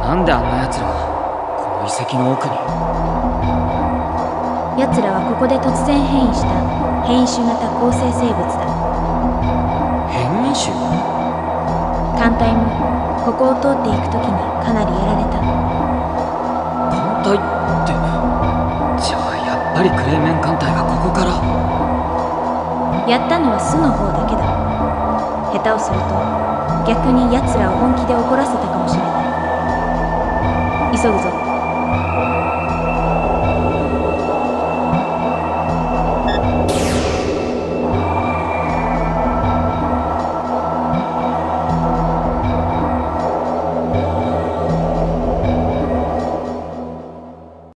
なんであんな奴らがこの遺跡の奥に？奴らはここで突然変異した変異種型構成生物だ。変異種？艦隊もここを通っていく時にかなりやられた。艦隊ってじゃあやっぱりクレーメン艦隊がここから？やったのは巣の方だけだ。下手をすると逆に奴らを本気で怒らせたかもしれない急ぐぞ